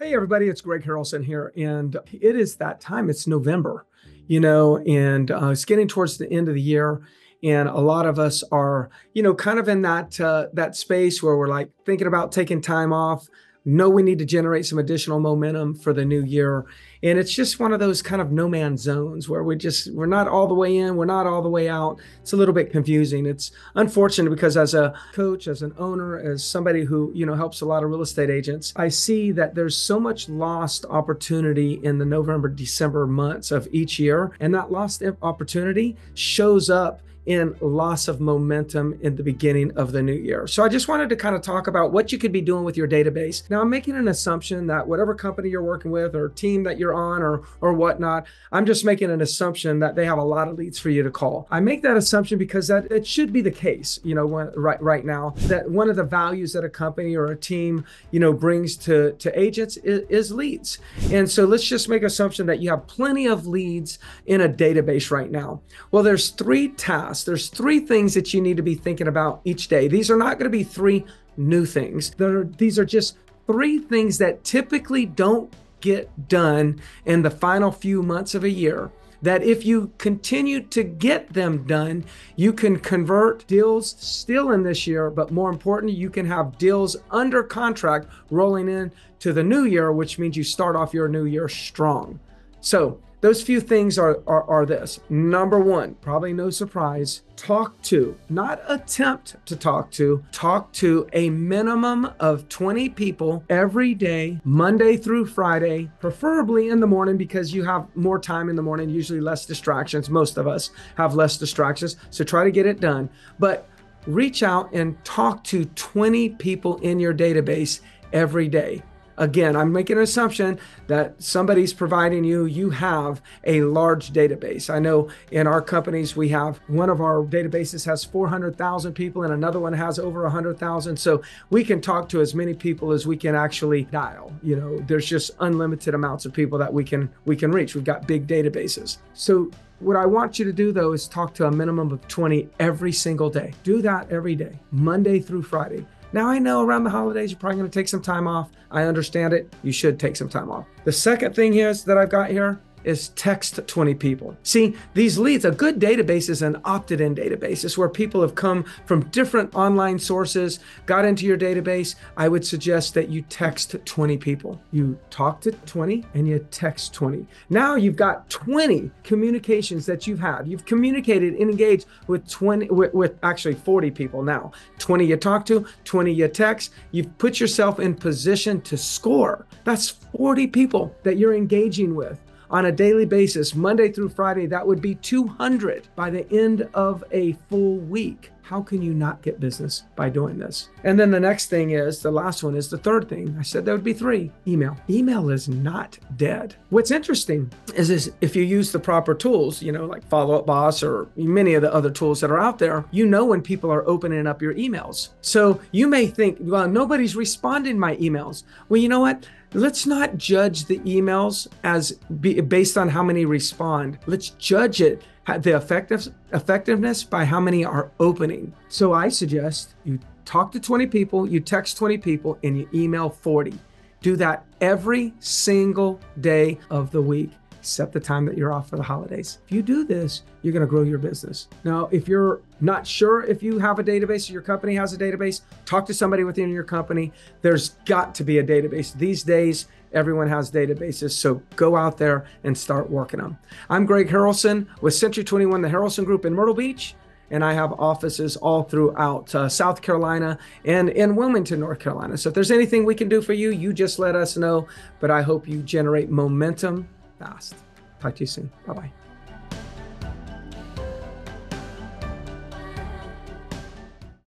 Hey, everybody, it's Greg Harrelson here, and it is that time. It's November, you know, and uh, it's getting towards the end of the year. And a lot of us are, you know, kind of in that uh, that space where we're like thinking about taking time off, know we need to generate some additional momentum for the new year. And it's just one of those kind of no man's zones where we just we're not all the way in we're not all the way out. It's a little bit confusing. It's unfortunate because as a coach as an owner as somebody who you know helps a lot of real estate agents i see that there's so much lost opportunity in the november december months of each year. And that lost opportunity shows up in loss of momentum in the beginning of the new year. So I just wanted to kind of talk about what you could be doing with your database. Now I'm making an assumption that whatever company you're working with or team that you're on or or whatnot, I'm just making an assumption that they have a lot of leads for you to call. I make that assumption because that it should be the case, you know, when, right right now that one of the values that a company or a team, you know, brings to to agents is, is leads. And so let's just make assumption that you have plenty of leads in a database right now. Well, there's three tasks there's three things that you need to be thinking about each day. These are not going to be three new things. Are, these are just three things that typically don't get done in the final few months of a year that if you continue to get them done, you can convert deals still in this year, but more important, you can have deals under contract rolling in to the new year, which means you start off your new year strong. So, those few things are, are, are this. Number one, probably no surprise, talk to, not attempt to talk to, talk to a minimum of 20 people every day, Monday through Friday, preferably in the morning because you have more time in the morning, usually less distractions. Most of us have less distractions. So try to get it done. But reach out and talk to 20 people in your database every day. Again, I'm making an assumption that somebody's providing you, you have a large database. I know in our companies, we have one of our databases has 400,000 people and another one has over 100,000. So we can talk to as many people as we can actually dial. You know, there's just unlimited amounts of people that we can we can reach. We've got big databases. So what I want you to do though is talk to a minimum of 20 every single day. Do that every day, Monday through Friday. Now, I know around the holidays, you're probably going to take some time off. I understand it. You should take some time off. The second thing is that I've got here is text 20 people. See, these leads, a good database is an opted in database. It's where people have come from different online sources, got into your database. I would suggest that you text 20 people. You talk to 20 and you text 20. Now you've got 20 communications that you've had. You've communicated and engaged with 20, with, with actually 40 people now. 20 you talk to, 20 you text. You've put yourself in position to score. That's 40 people that you're engaging with on a daily basis, Monday through Friday, that would be 200 by the end of a full week. How can you not get business by doing this? And then the next thing is the last one is the third thing. I said there would be three email. Email is not dead. What's interesting is, is if you use the proper tools, you know, like Follow Up Boss or many of the other tools that are out there, you know when people are opening up your emails. So you may think, well, nobody's responding my emails. Well, you know what? let's not judge the emails as be, based on how many respond. Let's judge it the effective, effectiveness by how many are opening. So I suggest you talk to 20 people, you text 20 people, and you email 40. Do that every single day of the week except the time that you're off for the holidays. If you do this, you're going to grow your business. Now, if you're not sure if you have a database or your company has a database, talk to somebody within your company. There's got to be a database. These days, everyone has databases, so go out there and start working them. I'm Greg Harrelson with Century 21, the Harrelson Group in Myrtle Beach and I have offices all throughout uh, South Carolina and in Wilmington, North Carolina. So if there's anything we can do for you, you just let us know. But I hope you generate momentum fast. Talk to you soon. Bye bye.